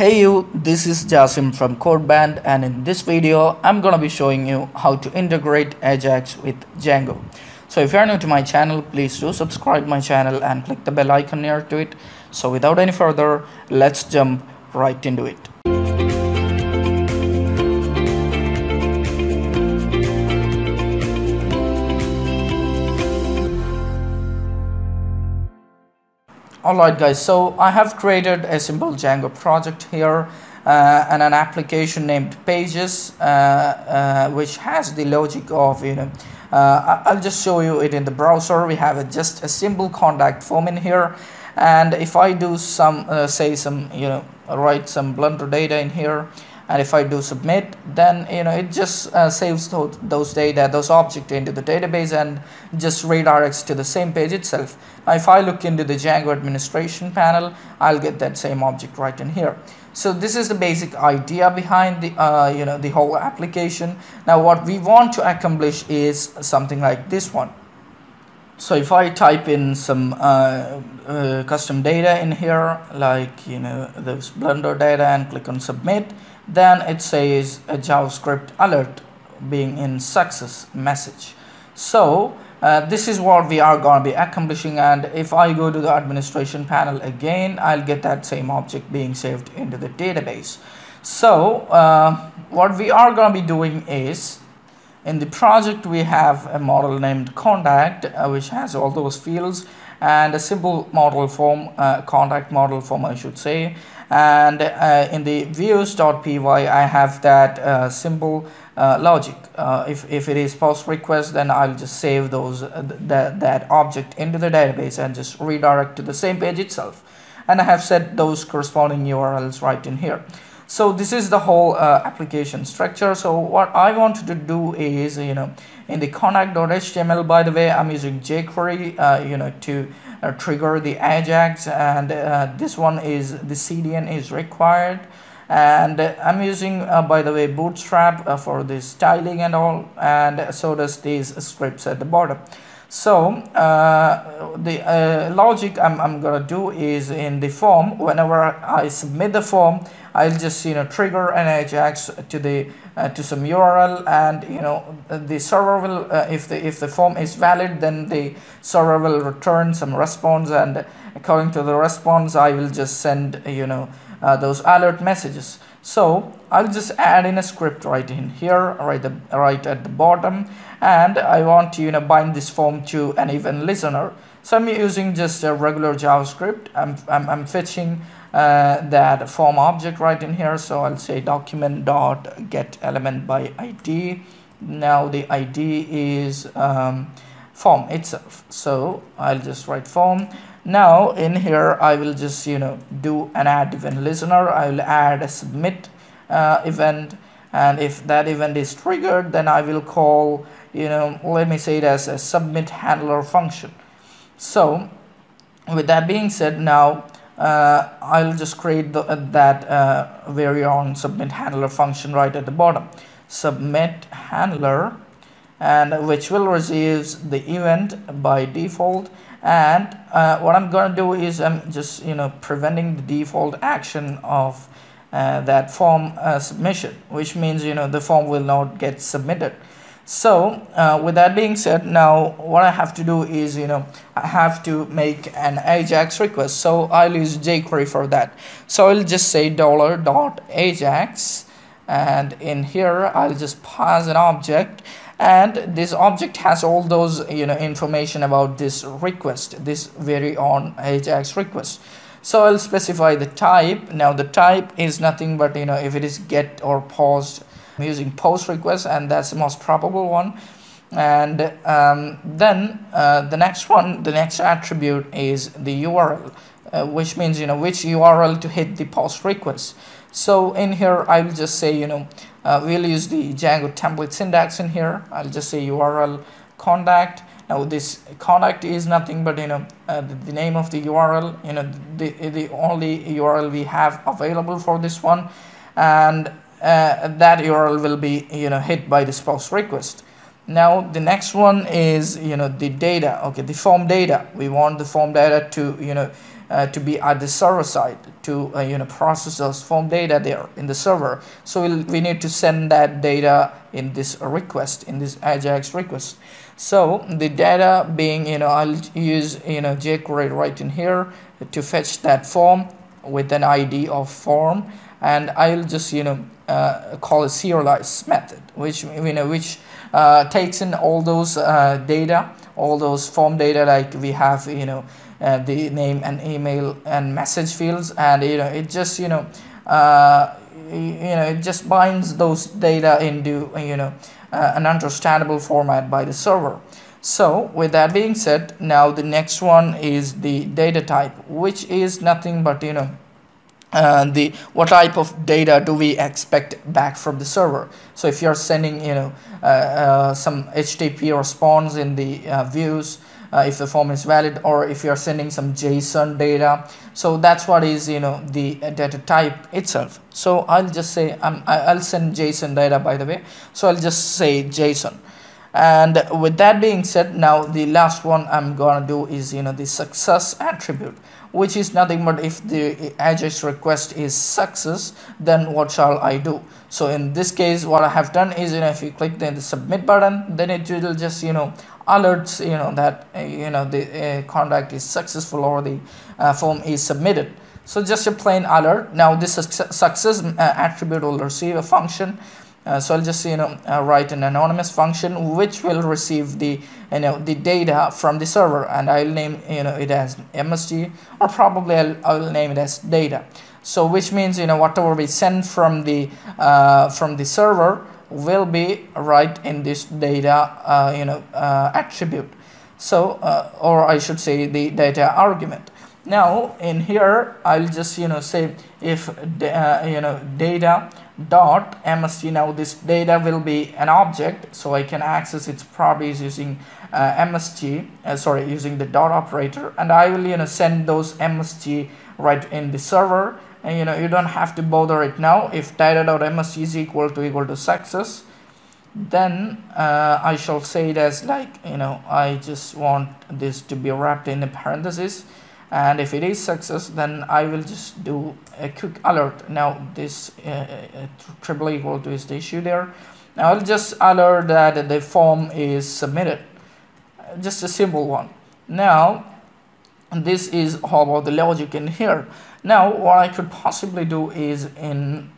Hey you, this is Jasim from CodeBand and in this video I'm gonna be showing you how to integrate Ajax with Django. So if you are new to my channel, please do subscribe my channel and click the bell icon near to it. So without any further, let's jump right into it. Alright guys, so I have created a simple Django project here uh, and an application named Pages uh, uh, which has the logic of, you know, uh, I'll just show you it in the browser. We have a, just a simple contact form in here and if I do some, uh, say some, you know, write some Blender data in here and if I do submit then you know it just uh, saves those, those data those objects into the database and just redirects to the same page itself. Now if I look into the Django administration panel I'll get that same object right in here. So this is the basic idea behind the uh, you know the whole application. Now what we want to accomplish is something like this one. So if I type in some uh, uh, custom data in here like you know those blender data and click on submit then it says a JavaScript alert being in success message. So uh, this is what we are going to be accomplishing and if I go to the administration panel again I'll get that same object being saved into the database. So uh, what we are going to be doing is in the project we have a model named contact uh, which has all those fields and a simple model form uh, contact model form I should say. And uh, in the views.py I have that uh, simple uh, logic. Uh, if, if it is post request then I'll just save those uh, that, that object into the database and just redirect to the same page itself. And I have set those corresponding URLs right in here so this is the whole uh, application structure. So what I wanted to do is you know in the contact.html by the way I'm using jQuery you know to uh, trigger the Ajax and uh, this one is the CDN is required. And I'm using uh, by the way bootstrap uh, for the styling and all and so does these scripts at the bottom so uh, the uh, logic I'm, I'm gonna do is in the form whenever I submit the form I'll just you know trigger an Ajax to the uh, to some URL and you know the server will uh, if the if the form is valid then the server will return some response and according to the response I will just send you know uh, those alert messages so I'll just add in a script right in here right the right at the bottom. And I want to you know bind this form to an event listener. So I'm using just a regular JavaScript. I'm, I'm, I'm fetching uh, that form object right in here. So I'll say document dot get element by ID now the ID is um, form itself. So I'll just write form now in here I will just you know do an add event. Listener I will add a submit uh, event. And if that event is triggered then I will call you know let me say it as a submit handler function. So with that being said now uh, I'll just create the, uh, that uh, very own submit handler function right at the bottom. Submit handler and which will receive the event by default and uh, what I'm gonna do is I'm just you know preventing the default action of uh, that form uh, submission which means you know the form will not get submitted. So uh, with that being said now what I have to do is you know I have to make an Ajax request. So I'll use jQuery for that. So I'll just say dollar dot Ajax and in here I'll just pass an object and this object has all those you know information about this request this very own Ajax request. So I'll specify the type. Now the type is nothing but you know if it is get or post i'm using post request and that's the most probable one. And um, then uh, the next one the next attribute is the URL uh, which means you know which URL to hit the post request so in here I will just say you know uh, we'll use the Django template syntax in here. I'll just say URL contact. Now this contact is nothing but you know uh, the, name of the URL. You know the, the only URL we have available for this one. And uh, that URL will be you know hit by this post request. Now the next one is you know the data. Okay the form data. We want the form data to you know uh, to be at the server side to uh, you know process those form data there in the server. So we'll, we need to send that data in this request in this ajax request. So the data being you know i'll use you know jquery right in here to fetch that form with an id of form. And i'll just you know uh, call a serialize method which you know which uh, takes in all those uh, data all those form data like we have you know uh, the name and email and message fields and you know it just you know uh, you know it just binds those data into you know uh, an understandable format by the server. So with that being said now the next one is the data type which is nothing but you know uh, the what type of data do we expect back from the server. So if you're sending you know uh, uh, some http response in the uh, views uh, if the form is valid or if you're sending some json data. So that's what is you know the data type itself. So i'll just say um, i'll send json data by the way. So i'll just say json. And with that being said now the last one i'm gonna do is you know the success attribute which is nothing but if the ajax request is success then what shall i do? So in this case what i have done is you know if you click the submit button then it will just you know alerts you know that uh, you know the uh, contact is successful or the uh, form is submitted. So just a plain alert. Now this success attribute will receive a function. Uh, so I'll just you know uh, write an anonymous function which will receive the you know the data from the server and I'll name you know it as MSG or probably I'll, I'll name it as data. So which means you know whatever we send from the uh, from the server will be right in this data uh, you know uh, attribute. So uh, or I should say the data argument. Now in here I'll just you know say if you know data dot msg now this data will be an object so I can access its properties using uh, msg uh, sorry using the dot operator and I will you know send those msg right in the server and you know you don't have to bother it now. If data.msg is equal to equal to success then uh, I shall say it as like you know I just want this to be wrapped in a parenthesis. And if it is success then I will just do a quick alert. Now this uh, uh, triple equal to is the issue there. Now I'll just alert that the form is submitted. Just a simple one. Now this is how about the logic in here. Now what I could possibly do is in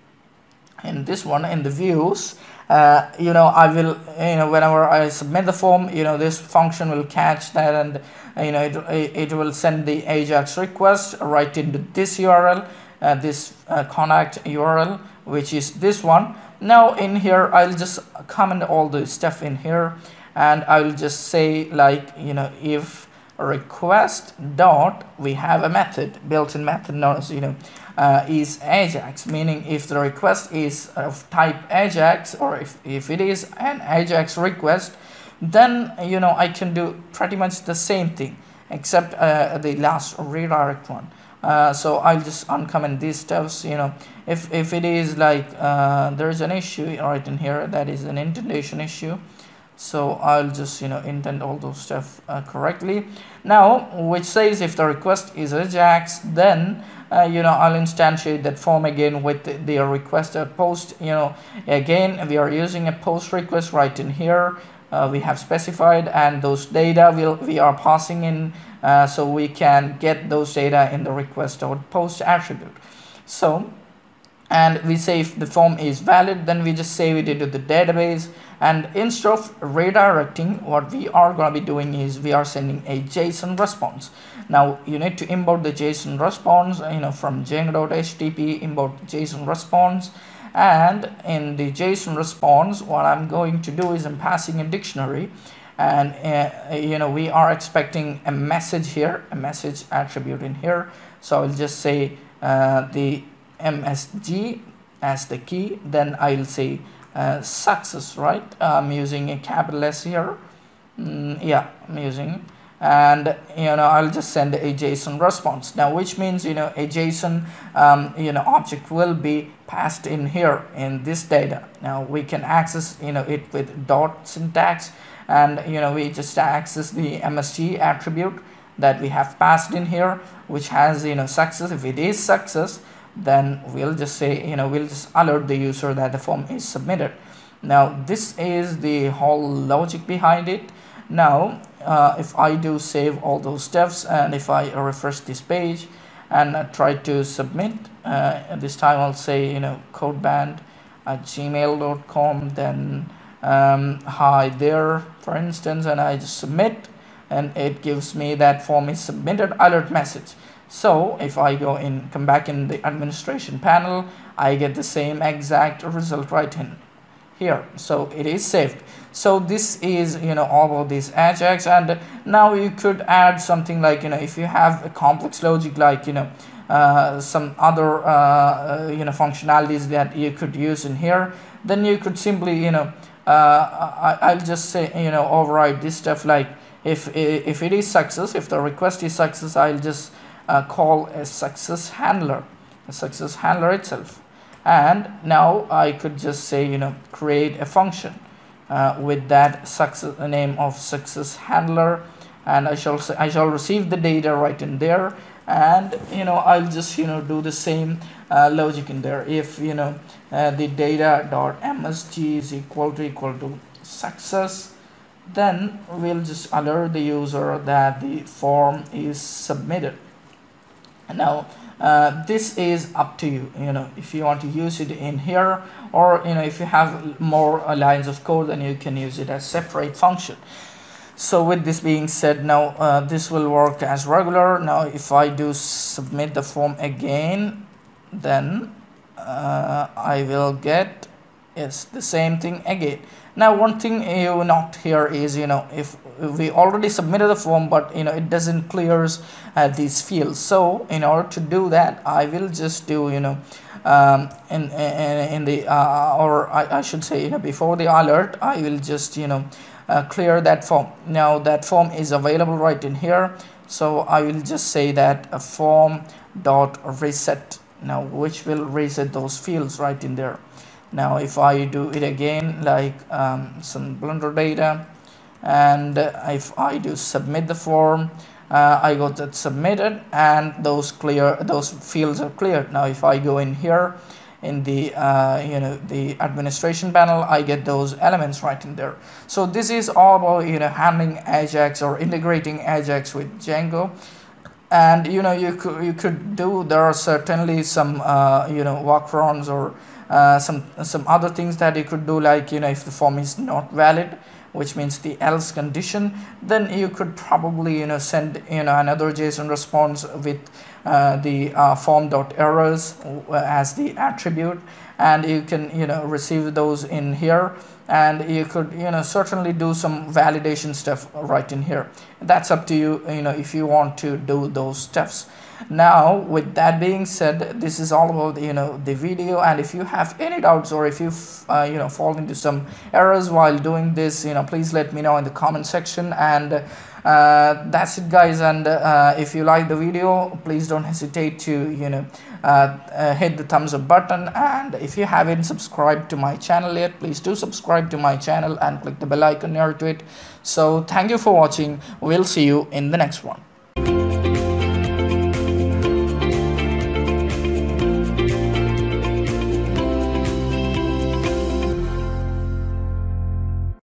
in this one in the views uh, you know I will you know whenever I submit the form you know this function will catch that and you know it, it will send the ajax request right into this url uh, this uh, contact url which is this one. Now in here i'll just comment all the stuff in here and i will just say like you know if request dot we have a method built-in method known as you know uh, is ajax meaning if the request is of type ajax or if, if it is an ajax request then you know I can do pretty much the same thing except uh, the last redirect one. Uh, so I'll just uncomment these steps you know. If, if it is like uh, there's an issue right in here that is an indentation issue so I'll just you know indent all those stuff uh, correctly. Now which says if the request is Ajax then uh, you know I'll instantiate that form again with the, requested post you know again we are using a post request right in here. Uh, we have specified and those data will we are passing in uh, so we can get those data in the request or post attribute. So and we say if the form is valid then we just save it into the database and instead of redirecting what we are going to be doing is we are sending a json response. Now you need to import the json response you know from django.http import json response. And in the JSON response what I'm going to do is I'm passing a dictionary. And uh, you know we are expecting a message here a message attribute in here. So I'll just say uh, the MSG as the key. Then I'll say uh, success right? I'm using a capital S here. Mm, yeah I'm using. And you know I'll just send a JSON response. Now which means you know a JSON um, you know object will be passed in here in this data. Now we can access you know it with dot syntax. And you know we just access the MSG attribute that we have passed in here which has you know success. If it is success then we'll just say you know we'll just alert the user that the form is submitted. Now this is the whole logic behind it. Now uh, if I do save all those steps and if I refresh this page and try to submit uh, this time I'll say you know codeband at gmail.com then um, hi there for instance and I just submit and it gives me that form is submitted alert message so if I go in come back in the administration panel I get the same exact result right in here. So it is saved. So this is you know all about these ajax and now you could add something like you know if you have a complex logic like you know uh, some other uh, uh, you know functionalities that you could use in here then you could simply you know uh, I, will just say you know override this stuff. Like if if it is success if the request is success I'll just uh, call a success handler a success handler itself. And now I could just say you know create a function uh, with that success name of success handler. And I shall say, I shall receive the data right in there. And you know I'll just you know do the same uh, logic in there. If you know uh, the data dot msg is equal to equal to success then we'll just alert the user that the form is submitted now uh, this is up to you you know if you want to use it in here or you know if you have more lines of code then you can use it as separate function. So with this being said now uh, this will work as regular. Now if I do submit the form again then uh, I will get yes the same thing again now one thing you note here is you know if we already submitted the form but you know it doesn't clears uh, these fields. So in order to do that I will just do you know um, in, in, in the uh, or I, I should say you know before the alert I will just you know uh, clear that form. Now that form is available right in here. So I will just say that a form dot reset. Now which will reset those fields right in there now if I do it again like um, some blender data and if I do submit the form uh, I got that submitted and those clear those fields are cleared. Now if I go in here in the uh, you know the administration panel I get those elements right in there. So this is all about you know handling Ajax or integrating Ajax with Django. And you know you could you could do there are certainly some uh, you know workarounds or uh, some some other things that you could do like you know if the form is not valid which means the else condition then you could probably you know send you know another json response with uh, the uh, form dot errors uh, as the attribute and you can you know receive those in here and you could you know certainly do some validation stuff right in here. That's up to you you know if you want to do those steps now with that being said this is all about you know the video and if you have any doubts or if you uh, you know fall into some errors while doing this you know please let me know in the comment section and uh, that's it guys and uh, if you like the video please don't hesitate to you know uh, uh, hit the thumbs up button and if you haven't subscribed to my channel yet please do subscribe to my channel and click the bell icon near to it. So thank you for watching. We'll see you in the next one